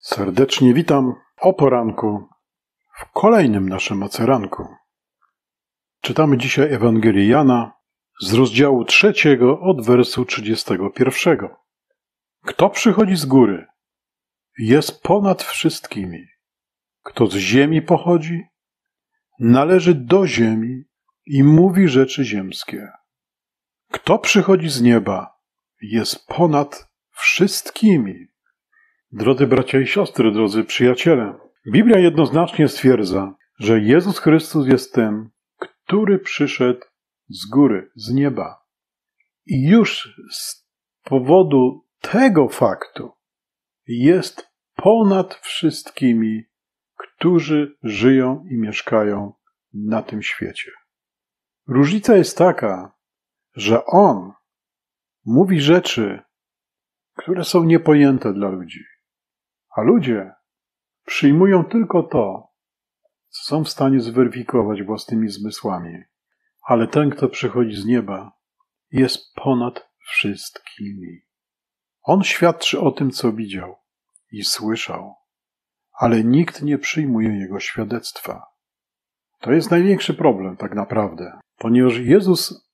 Serdecznie witam o poranku w kolejnym naszym maceranku. Czytamy dzisiaj Ewangelię Jana z rozdziału trzeciego od wersu 31. Kto przychodzi z góry, jest ponad wszystkimi. Kto z ziemi pochodzi, należy do ziemi i mówi rzeczy ziemskie. Kto przychodzi z nieba, jest ponad wszystkimi. Drodzy bracia i siostry, drodzy przyjaciele, Biblia jednoznacznie stwierdza, że Jezus Chrystus jest tym, który przyszedł z góry, z nieba. I już z powodu tego faktu jest ponad wszystkimi, którzy żyją i mieszkają na tym świecie. Różnica jest taka, że On mówi rzeczy, które są niepojęte dla ludzi. A ludzie przyjmują tylko to, co są w stanie zweryfikować własnymi zmysłami. Ale ten, kto przychodzi z nieba, jest ponad wszystkimi. On świadczy o tym, co widział i słyszał, ale nikt nie przyjmuje jego świadectwa. To jest największy problem, tak naprawdę, ponieważ Jezus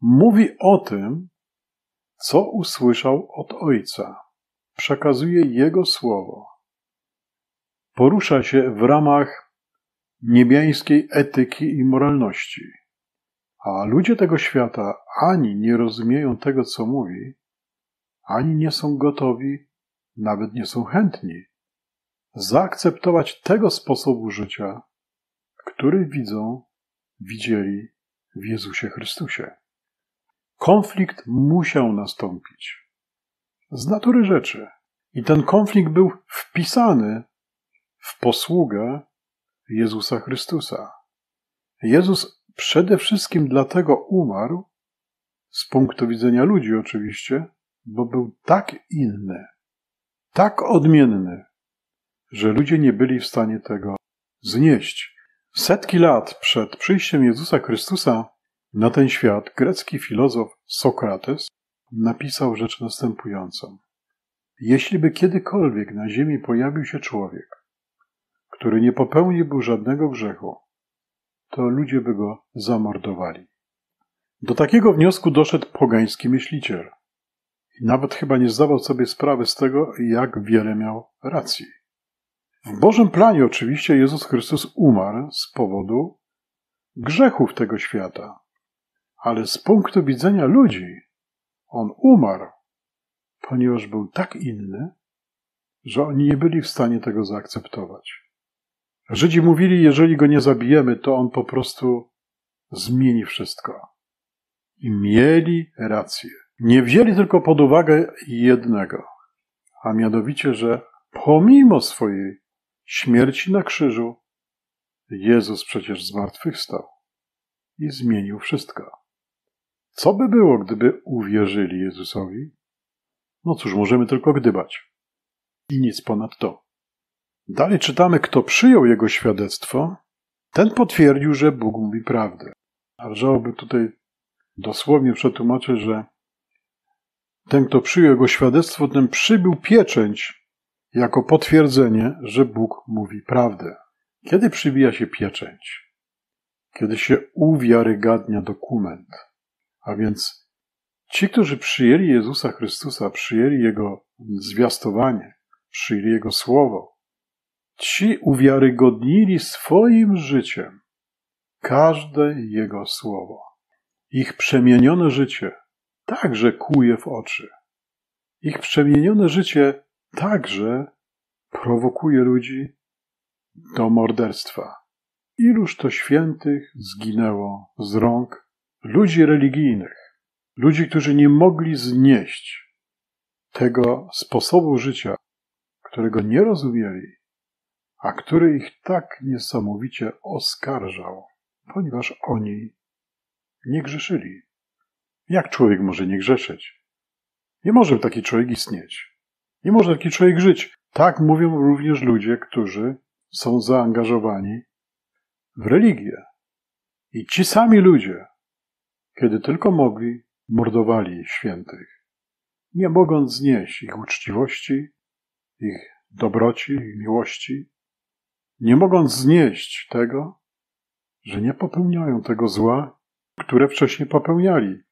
mówi o tym, co usłyszał od Ojca przekazuje Jego słowo. Porusza się w ramach niebiańskiej etyki i moralności. A ludzie tego świata ani nie rozumieją tego, co mówi, ani nie są gotowi, nawet nie są chętni zaakceptować tego sposobu życia, który widzą, widzieli w Jezusie Chrystusie. Konflikt musiał nastąpić z natury rzeczy. I ten konflikt był wpisany w posługę Jezusa Chrystusa. Jezus przede wszystkim dlatego umarł, z punktu widzenia ludzi oczywiście, bo był tak inny, tak odmienny, że ludzie nie byli w stanie tego znieść. Setki lat przed przyjściem Jezusa Chrystusa na ten świat grecki filozof Sokrates napisał rzecz następującą. Jeśli by kiedykolwiek na ziemi pojawił się człowiek, który nie popełniłby żadnego grzechu, to ludzie by go zamordowali. Do takiego wniosku doszedł pogański myśliciel. I nawet chyba nie zdawał sobie sprawy z tego, jak wiele miał racji. W Bożym planie oczywiście Jezus Chrystus umarł z powodu grzechów tego świata, ale z punktu widzenia ludzi on umarł, ponieważ był tak inny, że oni nie byli w stanie tego zaakceptować. Żydzi mówili, jeżeli go nie zabijemy, to on po prostu zmieni wszystko. I mieli rację. Nie wzięli tylko pod uwagę jednego, a mianowicie, że pomimo swojej śmierci na krzyżu, Jezus przecież zmartwychwstał i zmienił wszystko. Co by było, gdyby uwierzyli Jezusowi? No cóż, możemy tylko gdybać. I nic ponad to. Dalej czytamy, kto przyjął jego świadectwo, ten potwierdził, że Bóg mówi prawdę. Należałoby tutaj dosłownie przetłumaczyć, że ten, kto przyjął jego świadectwo, ten przybył pieczęć jako potwierdzenie, że Bóg mówi prawdę. Kiedy przybija się pieczęć? Kiedy się uwiarygadnia dokument. A więc ci, którzy przyjęli Jezusa Chrystusa, przyjęli Jego zwiastowanie, przyjęli Jego słowo, ci uwiarygodnili swoim życiem każde Jego słowo. Ich przemienione życie także kłuje w oczy. Ich przemienione życie także prowokuje ludzi do morderstwa. Iluż to świętych zginęło z rąk ludzi religijnych, ludzi, którzy nie mogli znieść tego sposobu życia, którego nie rozumieli, a który ich tak niesamowicie oskarżał, ponieważ oni nie grzeszyli. Jak człowiek może nie grzeszyć? Nie może taki człowiek istnieć. Nie może taki człowiek żyć. Tak mówią również ludzie, którzy są zaangażowani w religię. I ci sami ludzie kiedy tylko mogli, mordowali świętych, nie mogąc znieść ich uczciwości, ich dobroci i miłości, nie mogąc znieść tego, że nie popełniają tego zła, które wcześniej popełniali,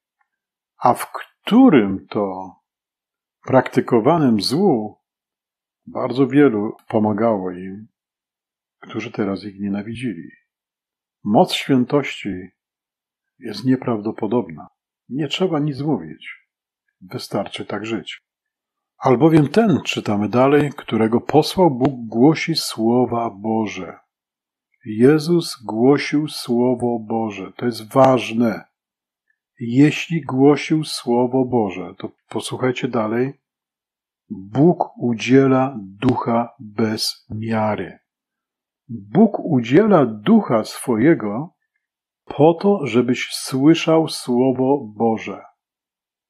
a w którym to praktykowanym złu bardzo wielu pomagało im, którzy teraz ich nienawidzili. Moc świętości jest nieprawdopodobna. Nie trzeba nic mówić. Wystarczy tak żyć. Albowiem ten, czytamy dalej, którego posłał Bóg, głosi słowa Boże. Jezus głosił Słowo Boże. To jest ważne. Jeśli głosił Słowo Boże, to posłuchajcie dalej. Bóg udziela ducha bez miary. Bóg udziela ducha swojego po to, żebyś słyszał Słowo Boże.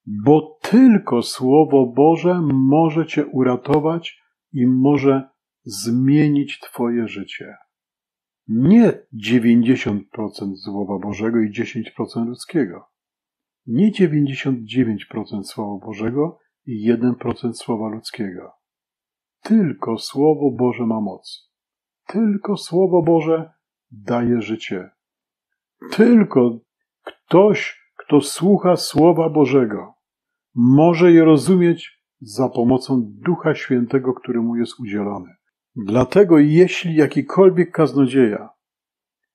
Bo tylko Słowo Boże może cię uratować i może zmienić Twoje życie. Nie 90% Słowa Bożego i 10% ludzkiego. Nie 99% Słowa Bożego i 1% Słowa ludzkiego. Tylko Słowo Boże ma moc. Tylko Słowo Boże daje życie. Tylko ktoś, kto słucha Słowa Bożego, może je rozumieć za pomocą Ducha Świętego, który mu jest udzielony. Dlatego jeśli jakikolwiek kaznodzieja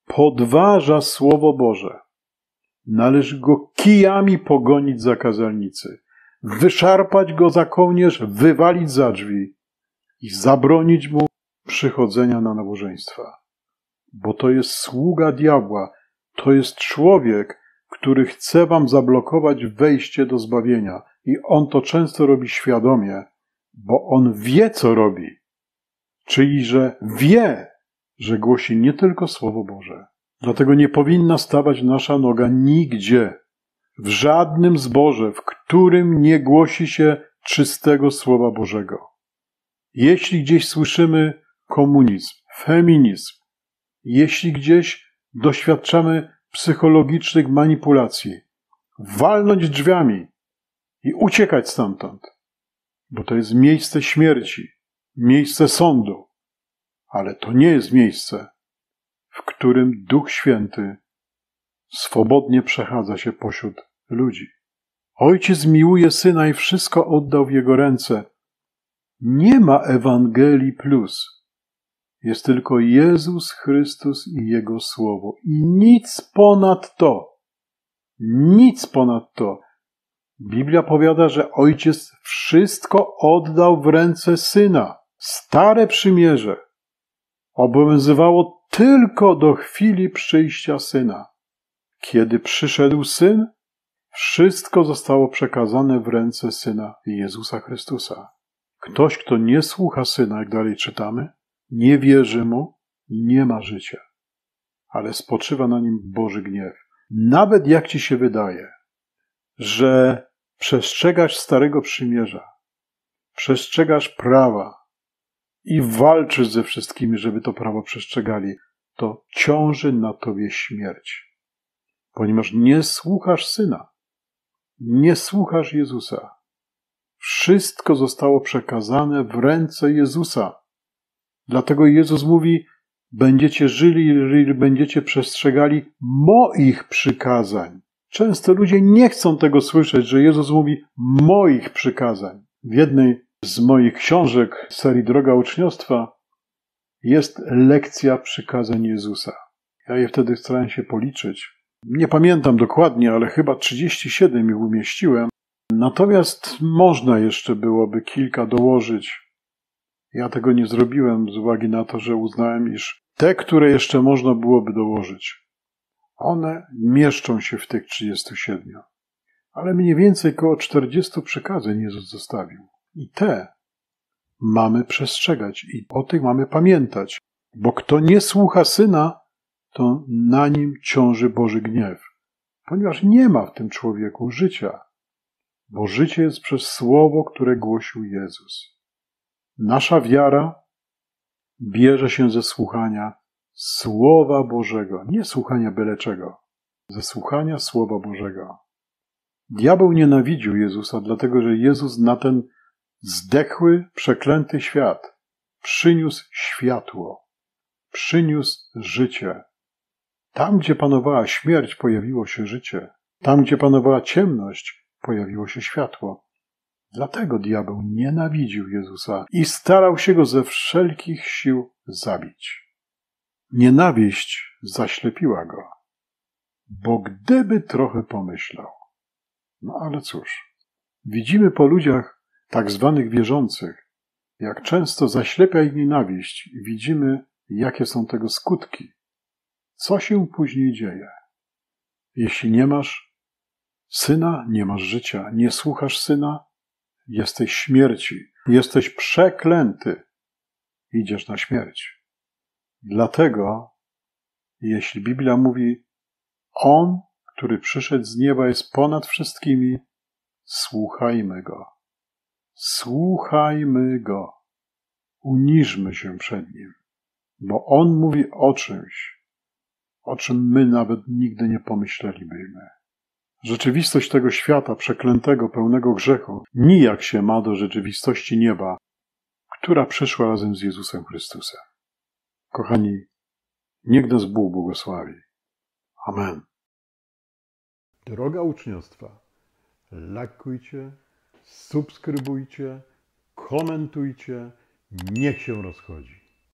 podważa Słowo Boże, należy go kijami pogonić za kazalnicy, wyszarpać go za kołnierz, wywalić za drzwi i zabronić mu przychodzenia na nabożeństwa. Bo to jest sługa diabła, to jest człowiek, który chce wam zablokować wejście do zbawienia. I on to często robi świadomie, bo on wie, co robi. Czyli, że wie, że głosi nie tylko Słowo Boże. Dlatego nie powinna stawać nasza noga nigdzie, w żadnym zborze, w którym nie głosi się czystego Słowa Bożego. Jeśli gdzieś słyszymy komunizm, feminizm, jeśli gdzieś doświadczamy psychologicznych manipulacji, walnąć drzwiami i uciekać stamtąd, bo to jest miejsce śmierci, miejsce sądu, ale to nie jest miejsce, w którym Duch Święty swobodnie przechadza się pośród ludzi. Ojciec miłuje syna i wszystko oddał w jego ręce. Nie ma Ewangelii plus. Jest tylko Jezus Chrystus i Jego Słowo. I nic ponad to. Nic ponad to. Biblia powiada, że Ojciec wszystko oddał w ręce Syna. Stare przymierze obowiązywało tylko do chwili przyjścia Syna. Kiedy przyszedł Syn, wszystko zostało przekazane w ręce Syna Jezusa Chrystusa. Ktoś, kto nie słucha Syna, jak dalej czytamy, nie wierzy mu, nie ma życia, ale spoczywa na nim Boży gniew. Nawet jak ci się wydaje, że przestrzegasz Starego Przymierza, przestrzegasz prawa i walczysz ze wszystkimi, żeby to prawo przestrzegali, to ciąży na tobie śmierć, ponieważ nie słuchasz Syna, nie słuchasz Jezusa. Wszystko zostało przekazane w ręce Jezusa. Dlatego Jezus mówi: Będziecie żyli, jeżeli będziecie przestrzegali moich przykazań. Często ludzie nie chcą tego słyszeć, że Jezus mówi moich przykazań. W jednej z moich książek serii Droga Uczniostwa jest lekcja przykazań Jezusa. Ja je wtedy starałem się policzyć. Nie pamiętam dokładnie, ale chyba 37 ich umieściłem. Natomiast można jeszcze byłoby kilka dołożyć. Ja tego nie zrobiłem z uwagi na to, że uznałem, iż te, które jeszcze można byłoby dołożyć, one mieszczą się w tych 37. Ale mniej więcej około 40 przykazań Jezus zostawił. I te mamy przestrzegać i o tych mamy pamiętać. Bo kto nie słucha syna, to na nim ciąży Boży gniew, ponieważ nie ma w tym człowieku życia, bo życie jest przez słowo, które głosił Jezus. Nasza wiara bierze się ze słuchania Słowa Bożego, nie słuchania byle czego, ze słuchania Słowa Bożego. Diabeł nienawidził Jezusa, dlatego że Jezus na ten zdechły, przeklęty świat przyniósł światło, przyniósł życie. Tam, gdzie panowała śmierć, pojawiło się życie. Tam, gdzie panowała ciemność, pojawiło się światło. Dlatego diabeł nienawidził Jezusa i starał się go ze wszelkich sił zabić. Nienawiść zaślepiła go, bo gdyby trochę pomyślał. No ale cóż, widzimy po ludziach tak zwanych wierzących, jak często zaślepia ich nienawiść i widzimy, jakie są tego skutki. Co się później dzieje? Jeśli nie masz syna, nie masz życia. Nie słuchasz syna, jesteś śmierci. Jesteś przeklęty. Idziesz na śmierć. Dlatego, jeśli Biblia mówi, On, który przyszedł z nieba, jest ponad wszystkimi, słuchajmy Go. Słuchajmy Go. Uniżmy się przed Nim, bo On mówi o czymś, o czym my nawet nigdy nie pomyślelibyśmy. Rzeczywistość tego świata przeklętego, pełnego grzechu, nijak się ma do rzeczywistości nieba, która przyszła razem z Jezusem Chrystusem. Kochani, niech nas Bóg błogosławi. Amen. Droga uczniostwa, lajkujcie, subskrybujcie, komentujcie, niech się rozchodzi.